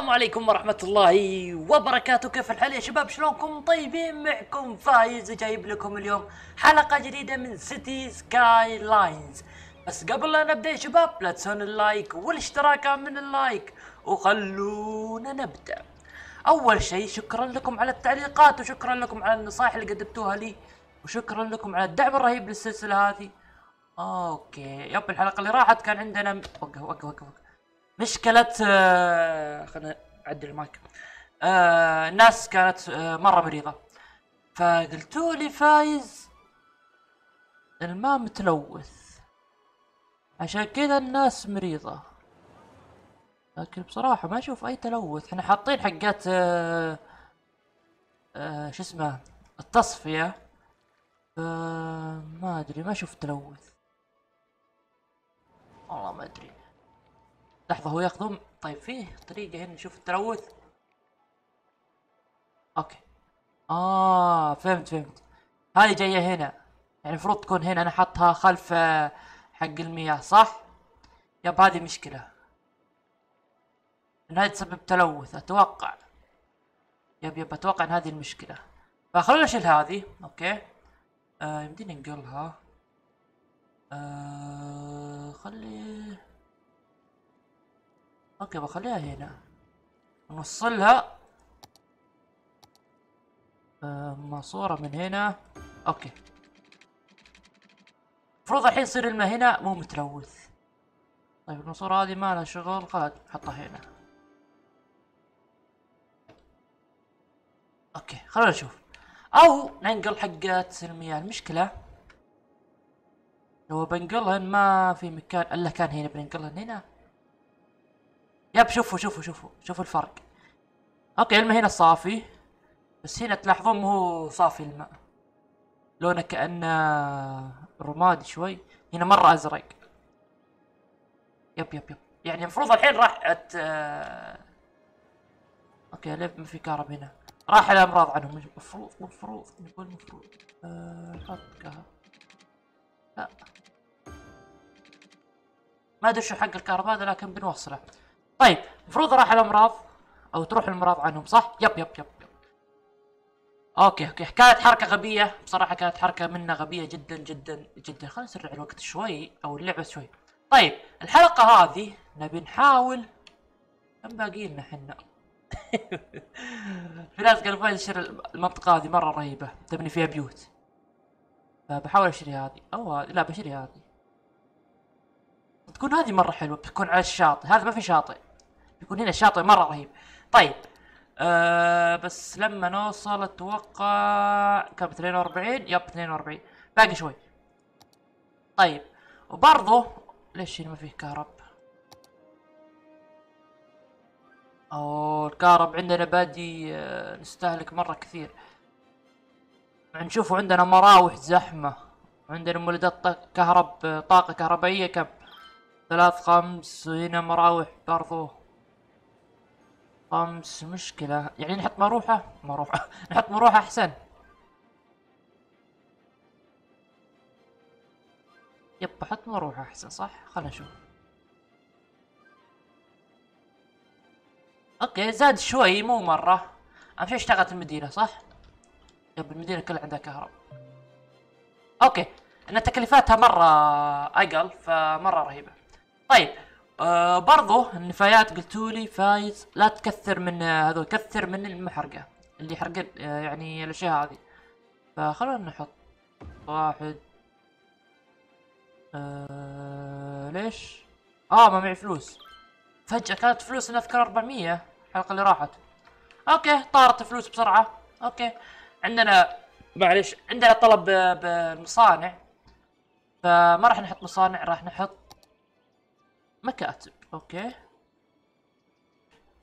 السلام عليكم ورحمة الله وبركاته. كيف الحال يا شباب؟ شلونكم؟ طيبين معكم فايز جايب لكم اليوم حلقة جديدة من Cities Skylines بس قبل لا نبدأ يا شباب لا تنسون ال like والاشتراك من ال like وخلونا نبدأ. أول شيء شكرا لكم على التعليقات وشكرا لكم على النصائح اللي قدمتوها لي وشكرا لكم على الدعم الرهيب للسلسلة هذه. okay yep الحلقة اللي راحت كان عندنا وقف وقف وقف, وقف. مشكلة آه خلنا نعدل المايك. آه الناس كانت آه مرة مريضة. فقلتوا لي فايز الماء متلوث. عشان كذا الناس مريضة. لكن بصراحة ما أشوف أي تلوث. إحنا حاطين حقات آه آه شو اسمه التصفية. آه ما أدري ما أشوف تلوث. والله ما أدري. لحظة هو ياخذون طيب فيه طريقة هنا نشوف التلوث. okay. آه فهمت فهمت. هذه جاية هنا. يعني المفروض تكون هنا أنا حاطها خلف آه، حق المياه صح؟ yep هذه مشكلة. إن هذه تسبب تلوث أتوقع. yep yep أتوقع إن هذه المشكلة. فخلونا نشيل هذه. okay. آه يمديني ننقلها آه خلي okay بخليها هنا. نوصلها. آه ماسورة من هنا. okay. المفروض الحين يصير الماء هنا مو متلوث. طيب الماسورة هذه ما لها شغل. خلاص نحطها هنا. okay خلونا نشوف. أو ننقل حقات المياه المشكلة لو بنقلهن ما في مكان إلا كان هنا بننقلهن هنا. yep شوفوا شوفوا شوفوا شوفوا الفرق. okay الماء هنا صافي بس هنا تلاحظون مو صافي الماء. لونه كأنه رمادي شوي. هنا مرة أزرق. yep yep yep. يعني المفروض الحين راح أت... آه، okay ليه ما في كهرب هنا. راح الأمراض عنهم. المفروض المفروض نقول المفروض أه... حط كهرب. لا. ما أدري شو حق الكهرباء هذا لكن بنوصله. طيب المفروض راح الامراض أو تروح الامراض عنهم صح؟ yep yep yep, yep. okay okay. كانت حركة غبية. بصراحة كانت حركة منا غبية جدا جدا جدا. خلينا نسرع الوقت شوي أو اللعبه شوي. طيب الحلقة هذه نبي نحاول كم باقي لنا حنا في ناس قالوا اشتري المنطقة هذه مرة رهيبة. تبني فيها بيوت. فبحاول اشتري هذه. أو هذه لا بشتري هذه. تكون هذه مرة حلوة بتكون على الشاطئ. هذا ما في شاطئ. بيكون هنا شاطئ مرة رهيب. طيب آه بس لما نوصل أتوقع كم؟ 42 يب 42 باقي شوي. طيب وبرضه ليش هنا ما فيه كهرب؟ أوه الكهرب عندنا بادي آه، نستهلك مرة كثير. نشوفوا عندنا مراوح زحمة. عندنا مولدات كهرب آه، طاقة كهربائية كم؟ ثلاث خمس وهنا مراوح برضو. خمس مشكلة. يعني نحط مروحة؟ مروحة. نحط مروحة أحسن. yep بحط مروحة أحسن صح؟ خلنا نشوف. okay زاد شوي مو مرة. اهم شيء اشتغلت المدينة صح؟ yep المدينة كلها عندها كهرب okay إن تكلفتها مرة أقل فمرة رهيبة. طيب آه برضو النفايات قلتوا لي فايز. لا تكثر من آه، هذول كثر من المحرقة اللي يحرقن آه يعني الأشياء هذه. فخلونا نحط واحد. آه ليش؟ آه ما معي فلوس. فجأة كانت فلوس نذكر 400 الحلقة اللي راحت. okay طارت فلوس بسرعة. okay عندنا معلش عندنا طلب بالمصانع فما راح نحط مصانع راح نحط مكاتب okay.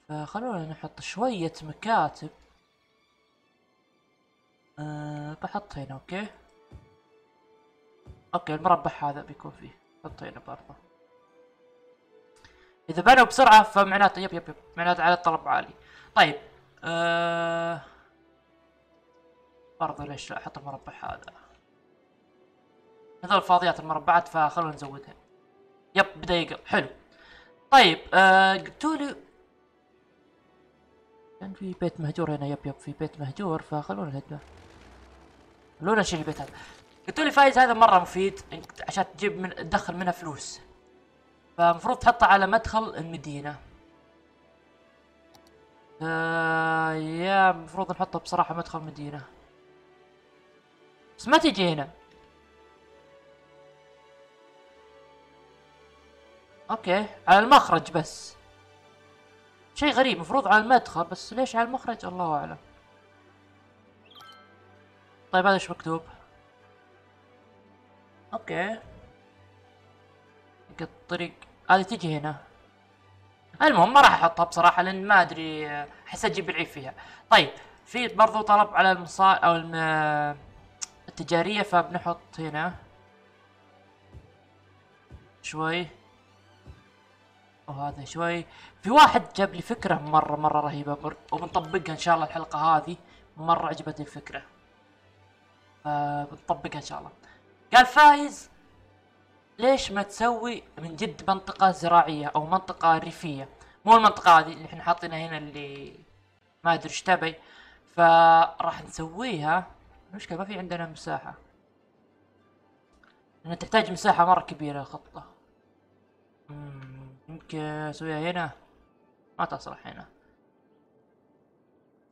فخلونا نحط شوية مكاتب. أه بحط هنا okay. okay المربع هذا بيكون فيه. حط هنا برضه. إذا بنوا بسرعة فمعناته yep yep yep معناته على الطلب عالي. طيب آه... برضه ليش لا أحط المربع هذا؟ هذول فاضيات المربعات فخلونا نزودها yep بدا يقل حلو طيب آه قلتوا لي كان في بيت مهجور هنا. يب يب في بيت مهجور فخلونا نهدمه خلونا نشيل البيت هذا. قلتوا لي فايز هذا مرة مفيد عشان تجيب من تدخل منها فلوس. فالمفروض تحطه على مدخل المدينة. آه يا المفروض نحطه بصراحة مدخل مدينة. بس ما تيجي هنا. okay على المخرج بس. شيء غريب مفروض على المدخل بس ليش على المخرج؟ الله أعلم. طيب هذا إيش مكتوب؟ okay. الطريق. هذه تجي هنا. المهم ما راح أحطها بصراحة لأن ما أدري أحس أجيب العيب فيها. طيب في برضو طلب على المصانع أو الم... التجارية فبنحط هنا. شوي. وهذا شوي. في واحد جاب لي فكرة مرة مرة رهيبة. وبنطبقها إن شاء الله الحلقة هذه. مرة عجبتني الفكرة. فبنطبقها إن شاء الله. قال فايز. ليش ما تسوي من جد منطقة زراعية أو منطقة ريفية؟ مو المنطقة هذه اللي إحنا حاطينها هنا اللي ما أدري إيش تبي. فراح نسويها. المشكلة ما في عندنا مساحة. لأن تحتاج مساحة مرة كبيرة الخطة يمكن اسويها هنا؟ ما تصلح هنا.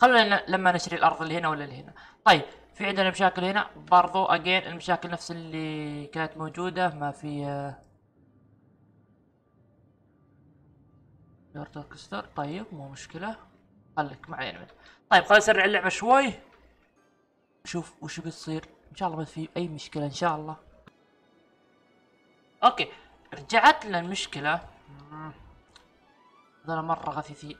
خلونا لما نشري الأرض اللي هنا ولا اللي هنا. طيب في عندنا مشاكل هنا. برضو اجين المشاكل نفس اللي كانت موجودة ما في كستر طيب مو مشكلة. خليك معي أنا طيب خلينا نسرع اللعبة شوي. شوف وش بيصير إن شاء الله ما في أي مشكلة إن شاء الله. okay رجعت لنا المشكلة هذول مرة غثيثين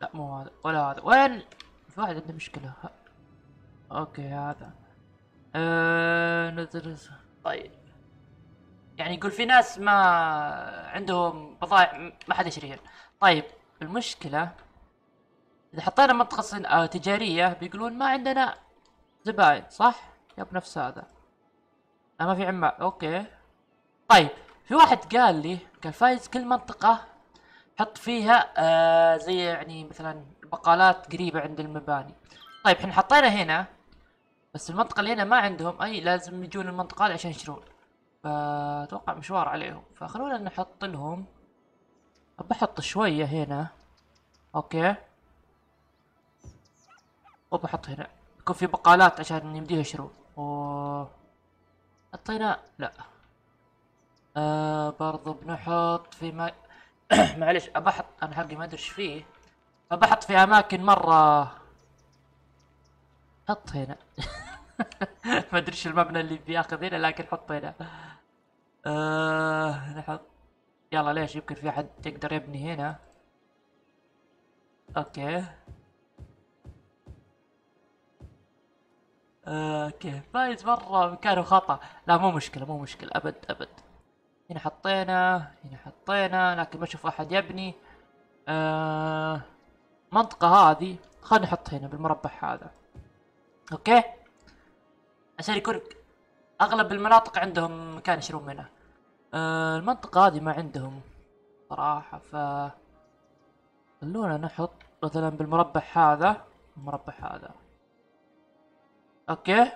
لا مو هذا. ولا هذا. وين؟ في واحد عنده مشكلة. ها. okay هذا. أه ندرس طيب. يعني يقول في ناس ما عندهم بضائع ما حد يشتريها. طيب المشكلة إذا حطينا منطقة آه، تجارية بيقولون ما عندنا زباين صح؟ yep نفس هذا. ما في عمال. okay. طيب. في واحد قال لي قال فايز كل منطقة حط فيها آه زي يعني مثلا بقالات قريبة عند المباني. طيب إحنا حطينا هنا بس المنطقة اللي هنا ما عندهم أي لازم يجون المنطقة عشان يشترون. فأتوقع مشوار عليهم. فخلونا نحط لهم بحط شوية هنا. أوكي. وبحط هنا. يكون في بقالات عشان يمديه يشترون. و حطينا لا. آه برضو بنحط في ما معلش أبحط أنا حقي ما أدري إيش فيه. فبحط في أماكن مرة. حط هنا. ما أدري إيش المبنى اللي بيأخذ هنا لكن حط هنا. آه نحط. يلا ليش؟ يمكن في أحد يقدر يبني هنا. okay. okay. فايز مرة. مكانه خطأ. لا مو مشكلة مو مشكلة. أبد أبد. هنا حطينا هنا حطينا لكن ما أشوف أحد يبني. آه المنطقة هذه خلينا نحط هنا بالمربع هذا. okay؟ عشان يكون أغلب المناطق عندهم مكان يشرون منه آه المنطقة هذه ما عندهم صراحة ف خلونا نحط مثلا بالمربع هذا المربع هذا. okay؟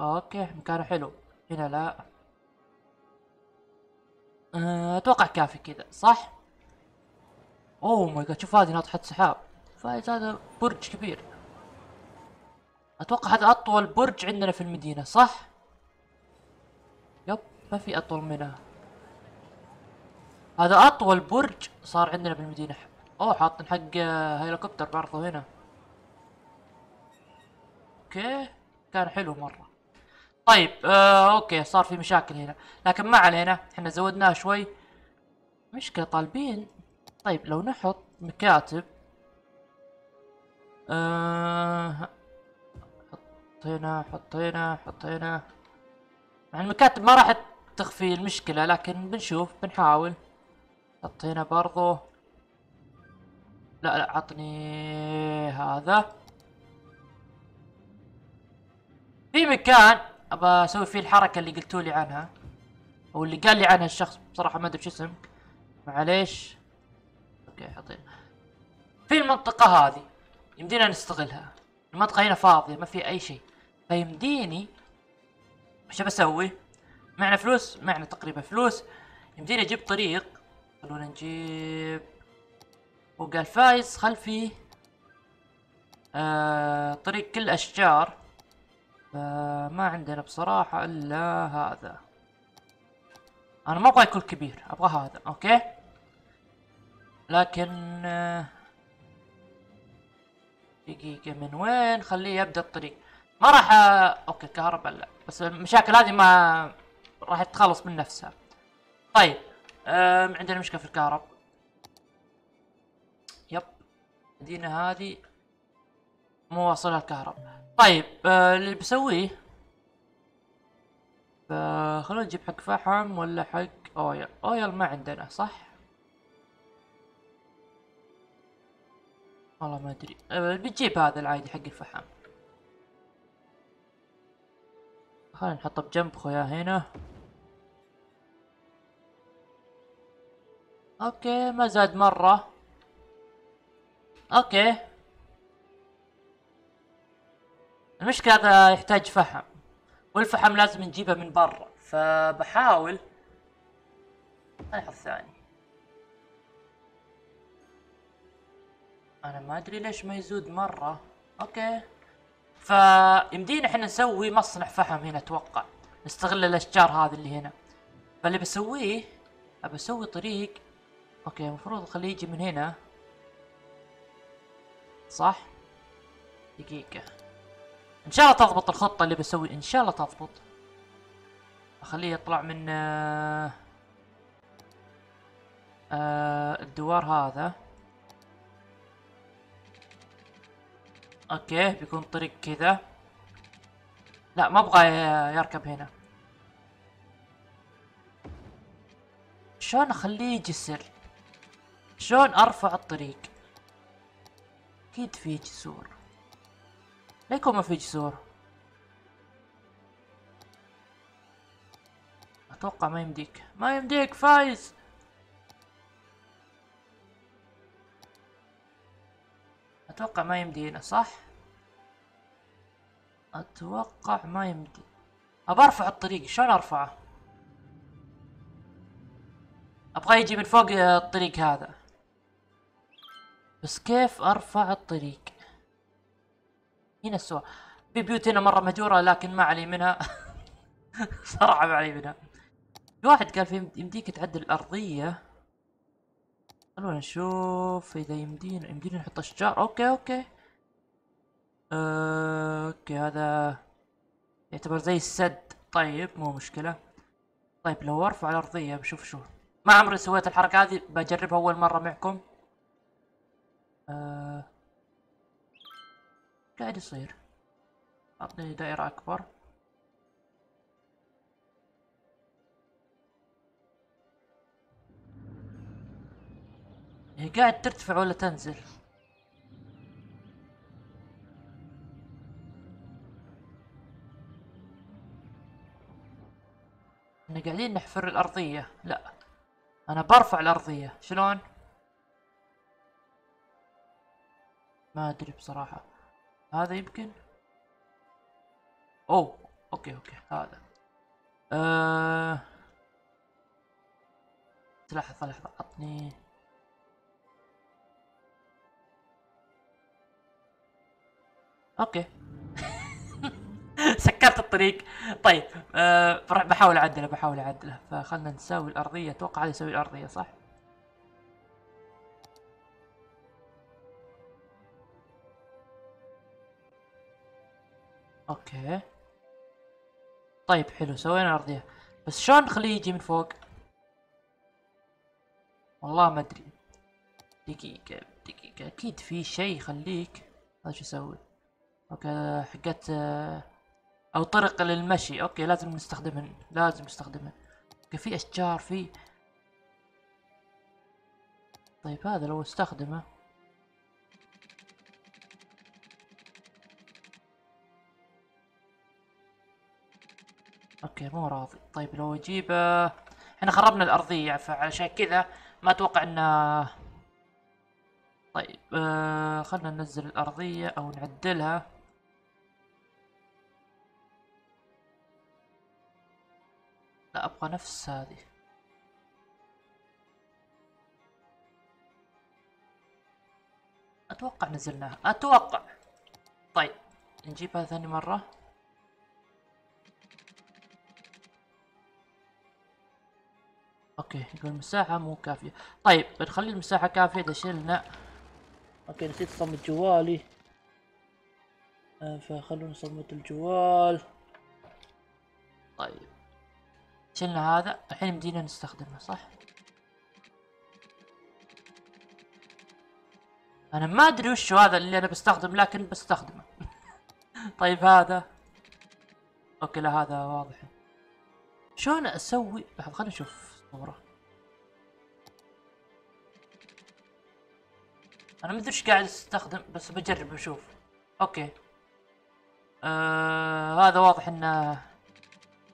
okay مكانه حلو. هنا لا. أتوقع كافي كذا صح؟ oh my god شوف هذه ناطحة سحاب. فايز هذا برج كبير. أتوقع هذا أطول برج عندنا في المدينة صح؟ yep ما في أطول منه. هذا أطول برج صار عندنا بالمدينة أوه حاطين حق هليكوبتر برضه هنا. okay كان حلو مرة. طيب آه okay صار في مشاكل هنا. لكن ما علينا إحنا زودناه شوي. مشكلة طالبين. طيب لو نحط مكاتب آه حط هنا حط هنا حط هنا يعني المكاتب ما راح تخفي المشكلة لكن بنشوف بنحاول. حط هنا برضو. لا لا عطني هذا. في مكان أبى أسوي فيه الحركة اللي قلتوا لي عنها. أو اللي قال لي عنها الشخص بصراحة ما أدري شو اسم معليش. okay حطينا. في المنطقة هذه يمدينا نستغلها. المنطقة هنا فاضية ما في أي شيء. فيمديني وش بسوي؟ معنا فلوس؟ معنا تقريبا فلوس. يمديني أجيب طريق. خلونا نجيب. وقال فايز خلفي. آه طريق كل أشجار. فما عندنا بصراحة إلا هذا. أنا ما أبغى يكون كبير أبغى هذا okay؟ لكن آه، دقيقة من وين؟ خليه يبدأ الطريق. ما راح آه، okay الكهرباء لا. بس المشاكل هذه ما راح تخلص من نفسها. طيب آم عندنا مشكلة في الكهرباء. yep المدينة هذه مو واصلها الكهرباء. طيب آه اللي بسويه؟ آه خلونا نجيب حق فحم ولا حق أويل؟ أويل ما عندنا صح؟ والله ما أدري. أه بتجيب هذا العادي حق الفحم. خلينا نحطه بجنب خويا هنا. okay ما زاد مرة. okay. المشكلة هذا يحتاج فحم والفحم لازم نجيبه من برا فبحاول أحط ثاني. أنا ما أدري ليش ما يزود مرة. okay. فيمدينا إحنا نسوي مصنع فحم هنا أتوقع. نستغل الأشجار هذه اللي هنا. فاللي بسويه ابى أسوي طريق. أوكي المفروض أخليه يجي من هنا. صح؟ دقيقة. إن شاء الله تضبط الخطة اللي بسوي إن شاء الله تضبط. أخليه يطلع من آه آه الدوار هذا. okay بيكون طريق كذا. لا ما أبغى يركب هنا. شلون أخليه جسر شلون أرفع الطريق؟ أكيد في جسور. لا يكون ما في جسور أتوقع ما يمديك ما يمديك فايز أتوقع ما يمدينا صح أتوقع ما يمدي ابى ارفع الطريق شلون ارفعه أبغى يجي من فوق الطريق هذا بس كيف ارفع الطريق هنا السؤال في بيوت هنا مرة مهجورة لكن ما علي منها. صراحة ما علي منها. واحد قال في يمديك تعدل الأرضية. خلونا نشوف إذا يمدينا يمدينا نحط أشجار. okay okay. okay هذا يعتبر زي السد. طيب مو مشكلة. طيب لو أرفع الأرضية بشوف شو. ما عمري سويت الحركة هذه. بجربها أول مرة معكم. آه قاعد يصير. أعطني دائرة أكبر. هي قاعد ترتفع ولا تنزل؟ إحنا قاعدين نحفر الأرضية. لا. أنا برفع الأرضية. شلون؟ ما أدري بصراحة. هذا يمكن؟ أوه okay okay هذا. آه... لحظة لحظة عطني. okay. سكرت الطريق. طيب أه بحاول أعدله بحاول أعدله. فخلنا نساوي الأرضية أتوقع هذا يسوي الأرضية صح؟ okay. طيب حلو سوينا أرضية. بس شلون نخليه يجي من فوق؟ والله ما أدري. دقيقة دقيقة. أكيد في شيء يخليك. هذا شو أسوي okay حقت أو طرق للمشي. okay لازم نستخدمهن لازم نستخدمهن. okay في أشجار في. طيب هذا لو استخدمه. أوكي مو راضي. طيب لو أجيب إحنا خربنا الأرضية فعشان كذا ما أتوقع انه طيب آه خلنا ننزل الأرضية أو نعدلها. لا أبغى نفس هذه. أتوقع نزلناها. أتوقع. طيب نجيبها ثاني مرة. okay يقول المساحة مو كافية. طيب بنخلي المساحة كافية إذا شلنا. okay نسيت صمت جوالي. آه فخلونا نصمت الجوال. طيب. شلنا هذا. الحين يمدينا نستخدمه صح؟ أنا ما أدري وش هذا اللي أنا بستخدم لكن بستخدمه. طيب هذا. okay لا هذا واضح. شلون أسوي؟ لحظة خلينا نشوف. صورة أنا ما أدري إيش قاعد أستخدم بس بجرب بشوف okay. آه هذا واضح إنه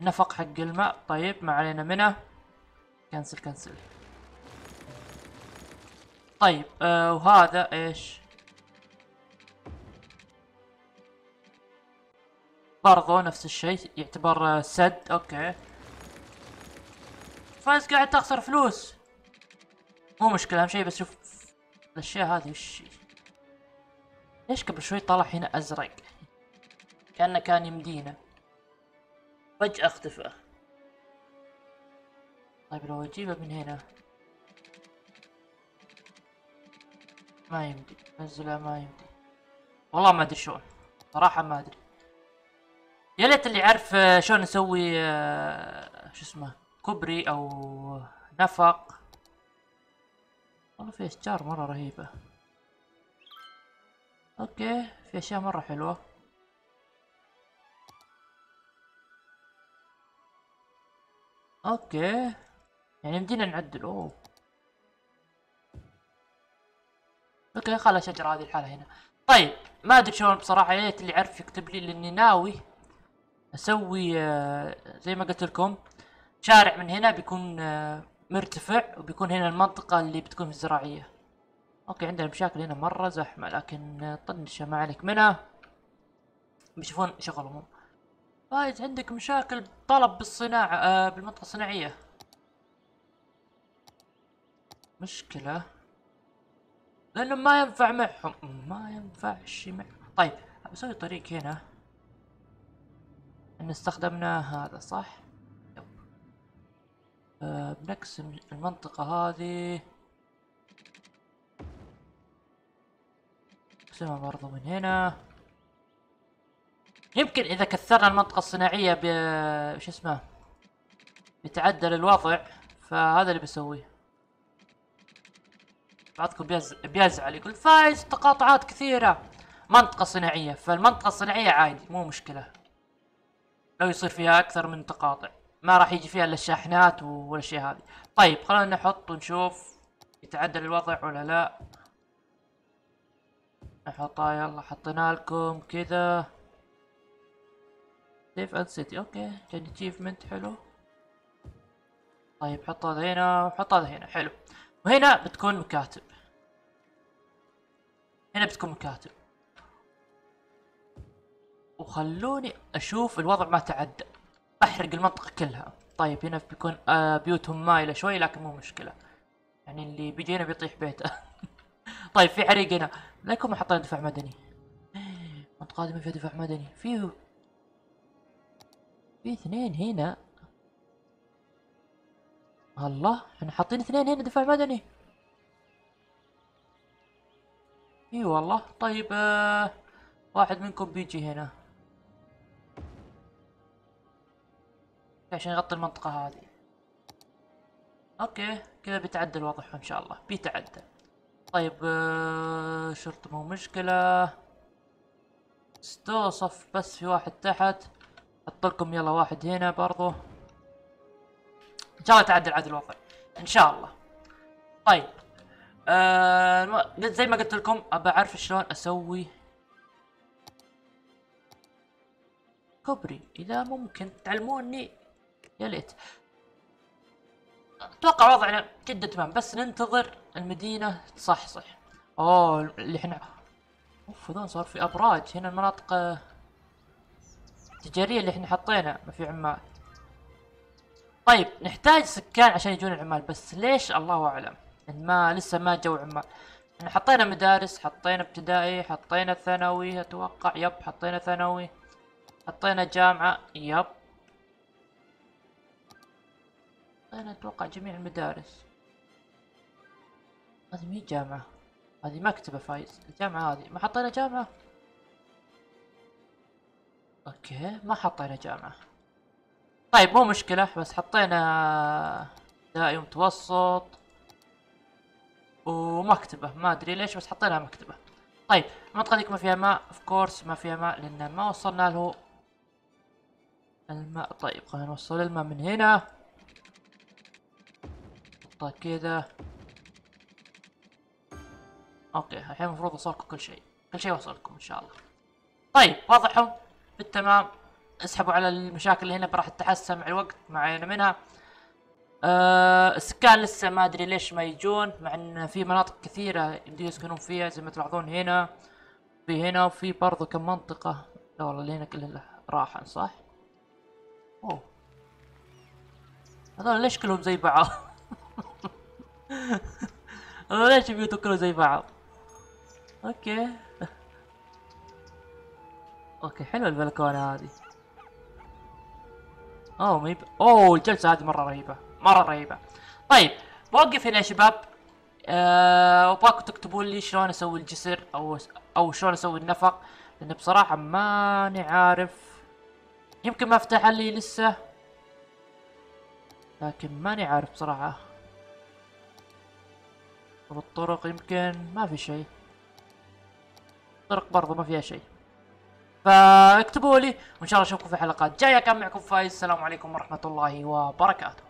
نفق حق الماء. طيب ما علينا منه. cancel cancel. طيب آه وهذا إيش؟ برضو نفس الشيء يعتبر سد. okay. فايز قاعد تخسر فلوس. مو مشكلة أهم شيء بس شوف الأشياء هذه وش ليش قبل شوي طلع هنا أزرق؟ كأنه كان يمدينا. فجأة اختفى. طيب لو أجيبه من هنا. ما يمدي نزله ما يمدي. والله ما أدري شلون. صراحة ما أدري. يا ليت اللي يعرف آه، شلون نسوي آه، شو اسمه؟ كوبري أو نفق. والله في أشجار مرة رهيبة. okay في أشياء مرة حلوة. okay يعني يمدينا نعدل. أوه. okay خلى الشجرة هذه الحالة هنا. طيب ما أدري شلون بصراحة يا ليت اللي يعرف يكتب لي لأني ناوي أسوي آه، زي ما قلت لكم شارع من هنا بيكون آه، مرتفع وبيكون هنا المنطقة اللي بتكون الزراعية. أوكي عندنا مشاكل هنا مرة زحمة لكن آه، طنشة ما عليك. منها؟ بيشوفون شغلهم فايز عندك مشاكل طلب بالصناعة آه بالمنطقة الصناعية؟ مشكلة. لأنه ما ينفع معهم ما ينفع شي معهم طيب بسوي طريق هنا. ان استخدمنا هذا صح. آه بنقسم المنطقة هذه. نقسمها برضو من هنا. يمكن إذا كثرنا المنطقة الصناعية ب شو اسمه بيتعدل الوضع فهذا اللي بسويه. بعضكم بيز... بيزعل يقول فايز تقاطعات كثيرة. منطقة صناعية فالمنطقة الصناعية عادي مو مشكلة. لو يصير فيها أكثر من تقاطع. ما راح يجي فيها إلا الشاحنات والأشياء هذه طيب خلينا نحط ونشوف يتعدل الوضع ولا لا. نحطها يلا حطينا لكم كذا. safe and city okay. كان achievement حلو. طيب حط هذا هنا وحط هذا هنا. حلو. وهنا بتكون مكاتب. هنا بتكون مكاتب. وخلوني أشوف الوضع ما تعدى. أحرق المنطقة كلها. طيب هنا بيكون آه بيوتهم مايلة شوي لكن مو مشكلة. يعني اللي بيجي هنا بيطيح بيته. طيب في حريق هنا. ليكم حطينا دفاع مدني. منطقة ما فيها دفاع مدني. فيه في اثنين هنا. الله إحنا حاطين اثنين هنا دفاع مدني. إي والله. طيب آه واحد منكم بيجي هنا. عشان يغطي المنطقة هذه. أوكي كذا بيتعدل وضعهم إن شاء الله. بيتعدل. طيب آه شرطة مو مشكلة. استوصف بس في واحد تحت. حط لكم يلا واحد هنا برضو. إن شاء الله تعدل عاد الوضع. إن شاء الله. طيب آه زي ما قلت لكم أبى أعرف شلون أسوي كوبري. إذا ممكن تعلموني يا ليت. أتوقع وضعنا جدا تمام بس ننتظر المدينة. تصحصح أوه اللي إحنا أوف هذول صار في أبراج هنا المناطق آه، التجارية اللي إحنا حطينا ما في عمال. طيب نحتاج سكان عشان يجون العمال بس ليش؟ الله أعلم. ما لسه ما جو عمال. إحنا حطينا مدارس حطينا ابتدائي حطينا ثانوي أتوقع. yep حطينا ثانوي. حطينا جامعة. yep. حطينا أتوقع جميع المدارس. هذه مي جامعة؟ هذه مكتبة فايز. الجامعة هذه. ما حطينا جامعة؟ okay ما حطينا جامعة. طيب مو مشكلة بس حطينا ابتدائي متوسط ومكتبة. ما أدري ليش بس حطينا مكتبة. طيب المنطقة ذيك ما فيها ماء؟ of course ما فيها ماء لأن ما وصلنا له الماء. طيب خلينا نوصل الماء من هنا. طيب كذا okay الحين المفروض وصلكم كل شيء. كل شيء وصلكم إن شاء الله. طيب واضحوا بالتمام. اسحبوا على المشاكل اللي هنا راح تتحسن مع الوقت معينا منها. آه السكان لسه ما أدري ليش ما يجون مع إن في مناطق كثيرة يبدو يسكنون فيها زي ما تلاحظون هنا في هنا وفي برضو كم منطقة. لا والله اللي هنا كلها راحة صح؟ أوه. هذول ليش كلهم زي بعض؟ هذول ليش بيوتهم كلهم زي بعض؟ okay. okay حلوة البلكونة هذه. أوه ميب. أوه الجلسة هذه مرة رهيبة. مرة رهيبة. طيب بوقف هنا يا شباب. أه وابغاكم تكتبوا لي شلون أسوي الجسر أو أو شلون أسوي النفق. لأن بصراحة ماني عارف. يمكن ما فتح لي لسه. لكن ماني عارف بصراحة والطرق يمكن ما في شيء. الطرق برضو ما فيها شيء. فاكتبوا لي وإن شاء الله أشوفكم في حلقات جاية. كان معكم فايز. السلام عليكم ورحمة الله وبركاته.